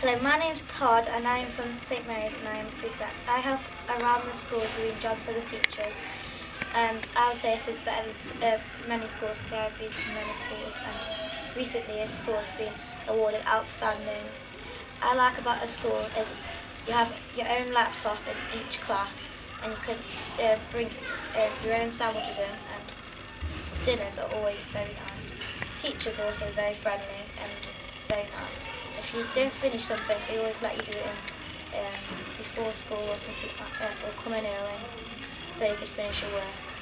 Hello, my name's Todd and I'm from St Mary's and I'm prefect. I help around the school doing jobs for the teachers and I would say this is better than uh, many schools because I've been to many schools and recently a school has been awarded outstanding. I like about a school is you have your own laptop in each class and you can uh, bring uh, your own sandwiches in and dinners are always very nice. Teachers are also very friendly and If you don't finish something, they always let you do it in, um, before school or something like that, or come in early so you could finish your work.